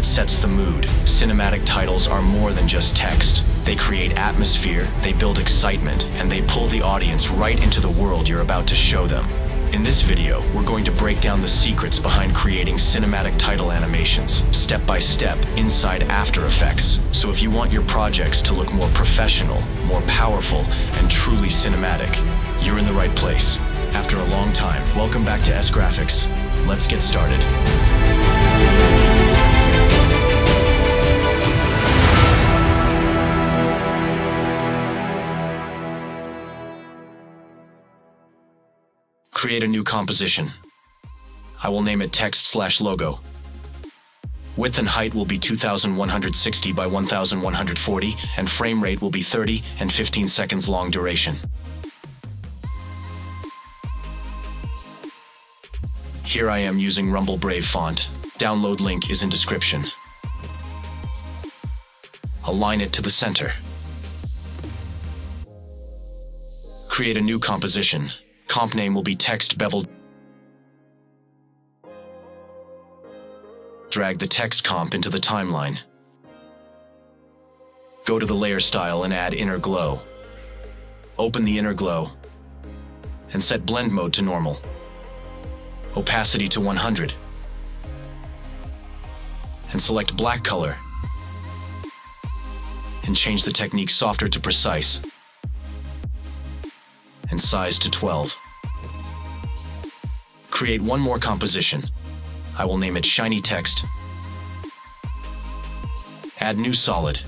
that sets the mood. Cinematic titles are more than just text. They create atmosphere, they build excitement, and they pull the audience right into the world you're about to show them. In this video, we're going to break down the secrets behind creating cinematic title animations, step by step, inside After Effects. So if you want your projects to look more professional, more powerful, and truly cinematic, you're in the right place. After a long time, welcome back to S Graphics. Let's get started. Create a new composition. I will name it text slash logo. Width and height will be 2160 by 1140, and frame rate will be 30 and 15 seconds long duration. Here I am using Rumble Brave font. Download link is in description. Align it to the center. Create a new composition. Comp name will be text bevel. Drag the text comp into the timeline. Go to the layer style and add inner glow. Open the inner glow and set blend mode to normal. Opacity to 100. And select black color. And change the technique softer to precise and size to 12. Create one more composition. I will name it Shiny Text. Add new solid.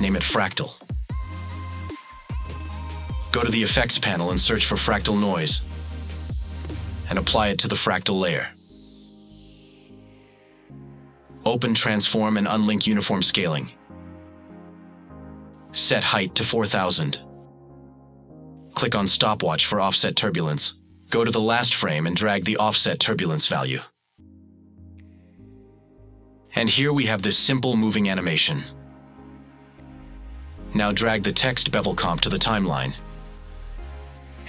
Name it Fractal. Go to the Effects panel and search for Fractal Noise and apply it to the fractal layer. Open Transform and Unlink Uniform Scaling. Set height to 4000. Click on Stopwatch for offset turbulence. Go to the last frame and drag the offset turbulence value. And here we have this simple moving animation. Now drag the text bevel comp to the timeline.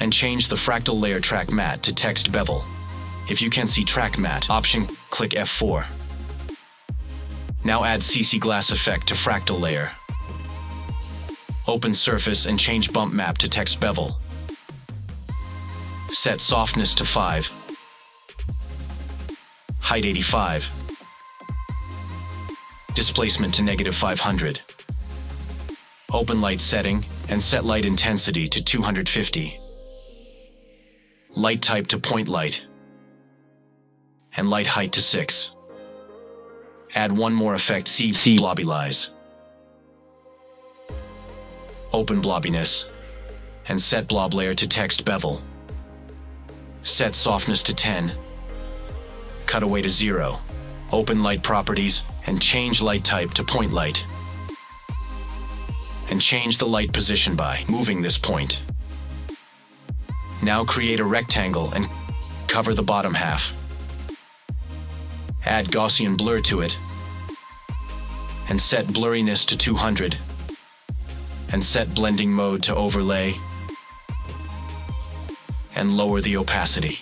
And change the fractal layer track matte to text bevel. If you can see track matte option, click F4. Now add CC glass effect to fractal layer. Open surface and change bump map to text bevel. Set softness to 5. Height 85. Displacement to negative 500. Open light setting and set light intensity to 250. Light type to point light. And light height to 6. Add one more effect C, C blobbylize open blobbiness, and set blob layer to text bevel. Set softness to 10, cutaway to 0, open light properties, and change light type to point light. And change the light position by moving this point. Now create a rectangle and cover the bottom half. Add Gaussian blur to it, and set blurriness to 200 and set blending mode to overlay and lower the opacity.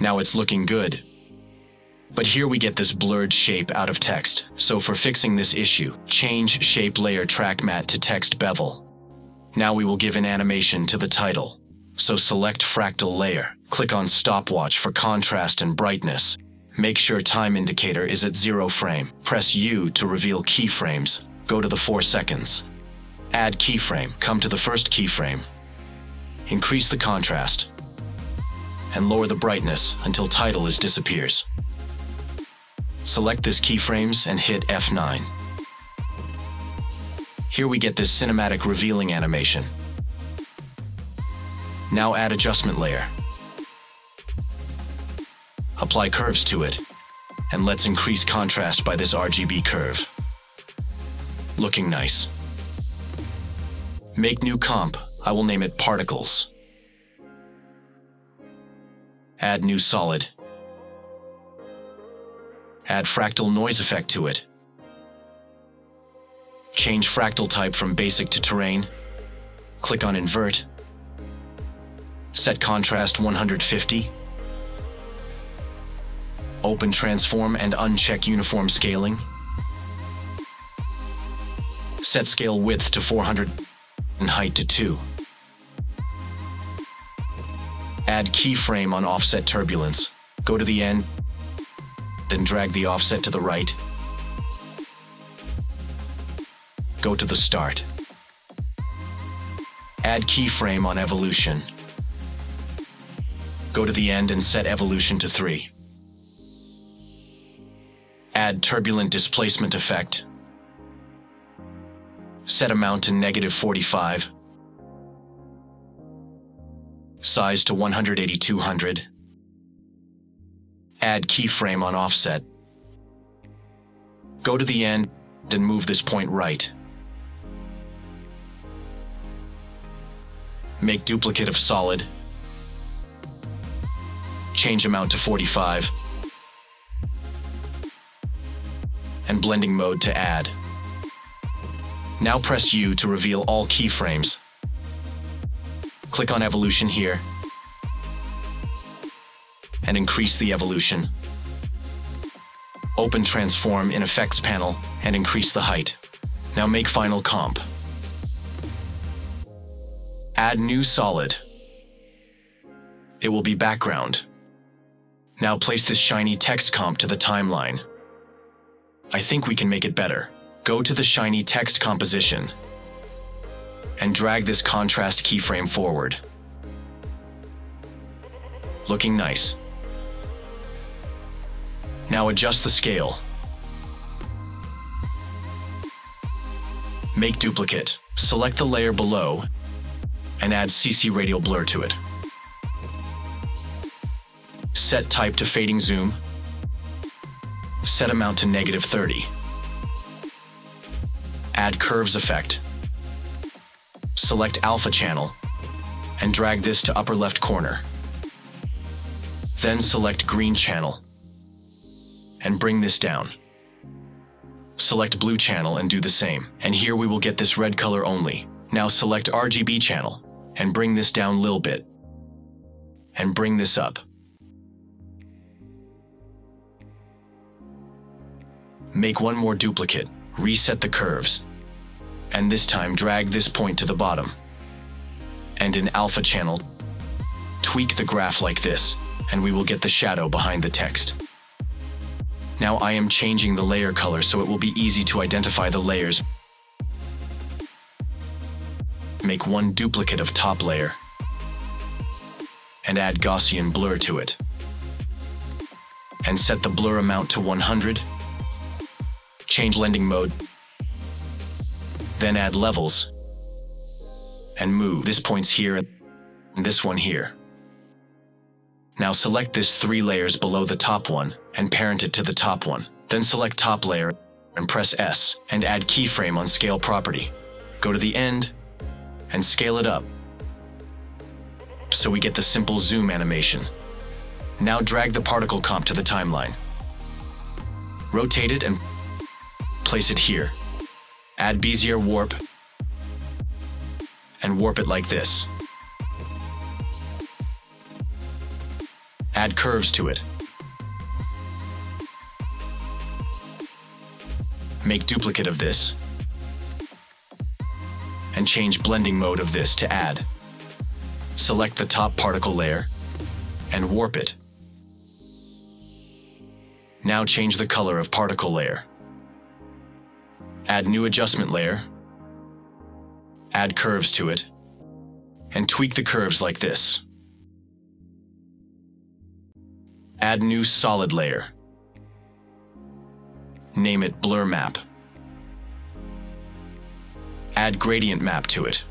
Now it's looking good. But here we get this blurred shape out of text. So for fixing this issue, change shape layer track Matte to text bevel. Now we will give an animation to the title. So select fractal layer, click on stopwatch for contrast and brightness, Make sure time indicator is at zero frame. Press U to reveal keyframes. Go to the 4 seconds. Add keyframe. Come to the first keyframe. Increase the contrast. And lower the brightness until title is disappears. Select this keyframes and hit F9. Here we get this cinematic revealing animation. Now add adjustment layer apply curves to it, and let's increase contrast by this RGB curve. Looking nice. Make new comp, I will name it Particles. Add new solid. Add fractal noise effect to it. Change fractal type from basic to terrain. Click on invert. Set contrast 150. Open transform and uncheck uniform scaling. Set scale width to 400 and height to 2. Add keyframe on offset turbulence. Go to the end, then drag the offset to the right. Go to the start. Add keyframe on evolution. Go to the end and set evolution to 3. Add turbulent displacement effect. Set amount to negative 45. Size to 180-200. Add keyframe on offset. Go to the end and move this point right. Make duplicate of solid. Change amount to 45. And blending mode to add. Now press U to reveal all keyframes. Click on evolution here and increase the evolution. Open transform in effects panel and increase the height. Now make final comp. Add new solid. It will be background. Now place this shiny text comp to the timeline. I think we can make it better. Go to the shiny text composition and drag this contrast keyframe forward. Looking nice. Now adjust the scale. Make duplicate. Select the layer below and add CC radial blur to it. Set type to fading zoom. Set amount to negative 30. Add curves effect. Select alpha channel and drag this to upper left corner. Then select green channel and bring this down. Select blue channel and do the same. And here we will get this red color only. Now select RGB channel and bring this down a little bit. And bring this up. Make one more duplicate, reset the curves, and this time drag this point to the bottom. And in alpha channel, tweak the graph like this, and we will get the shadow behind the text. Now I am changing the layer color so it will be easy to identify the layers. Make one duplicate of top layer and add Gaussian blur to it. And set the blur amount to 100. Change lending mode. Then add levels and move this points here and this one here. Now select this three layers below the top one and parent it to the top one. Then select top layer and press S and add keyframe on scale property. Go to the end and scale it up so we get the simple zoom animation. Now drag the particle comp to the timeline. Rotate it and place it here. Add Bezier warp and warp it like this. Add curves to it. Make duplicate of this. And change blending mode of this to add. Select the top particle layer and warp it. Now change the color of particle layer. Add new adjustment layer. Add curves to it. And tweak the curves like this. Add new solid layer. Name it blur map. Add gradient map to it.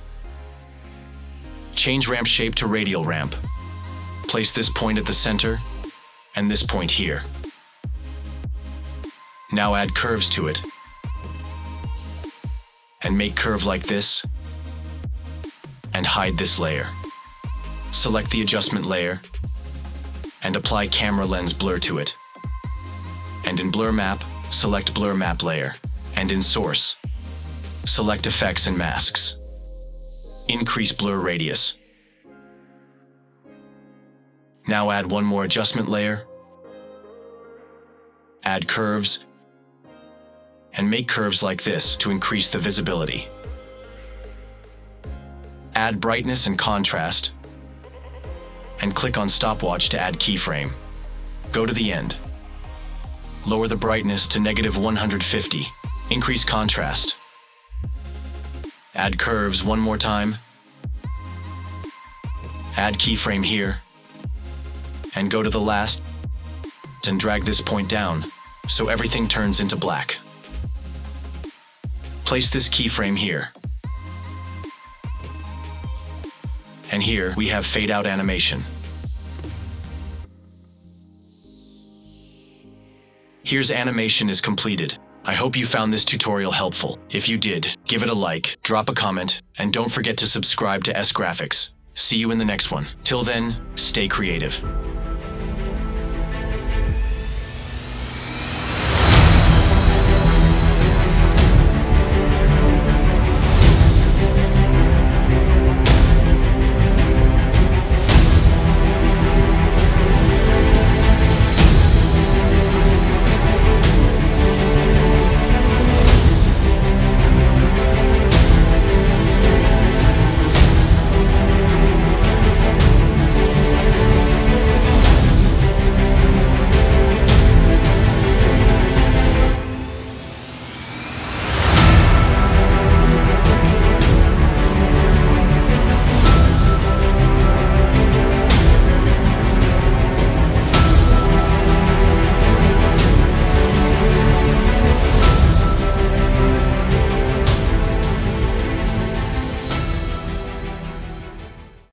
Change ramp shape to radial ramp. Place this point at the center and this point here. Now add curves to it. And make curve like this and hide this layer. Select the adjustment layer and apply camera lens blur to it. And in blur map, select blur map layer. And in source, select effects and masks. Increase blur radius. Now add one more adjustment layer. Add curves. And make curves like this to increase the visibility. Add brightness and contrast. And click on stopwatch to add keyframe. Go to the end. Lower the brightness to negative 150. Increase contrast. Add curves one more time. Add keyframe here. And go to the last and drag this point down so everything turns into black. Place this keyframe here. And here we have fade out animation. Here's animation is completed. I hope you found this tutorial helpful. If you did, give it a like, drop a comment, and don't forget to subscribe to S Graphics. See you in the next one. Till then, stay creative.